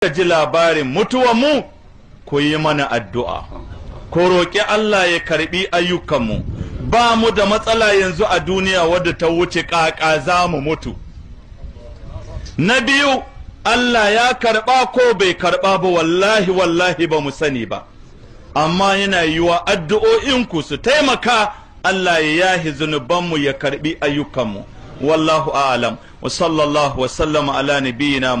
ka ji labarin mutuwa mu ku yi mana addu'a. Ku roƙi Allah ya karɓi ayyukanmu. Ba mu da matsala yanzu a duniya wadda ta wuce ƙaƙa za mu mutu. Na biyu Allah ya karɓa ko bai karɓa ba wallahi wallahi ba mu sani ba. Amma yana yiwa addu'o'inku su taimaka Allah ya yahi zunubanmu ya karɓi ayyukanmu. Wallahu a'lam. Wa sallallahu wa sallama ala nabiyina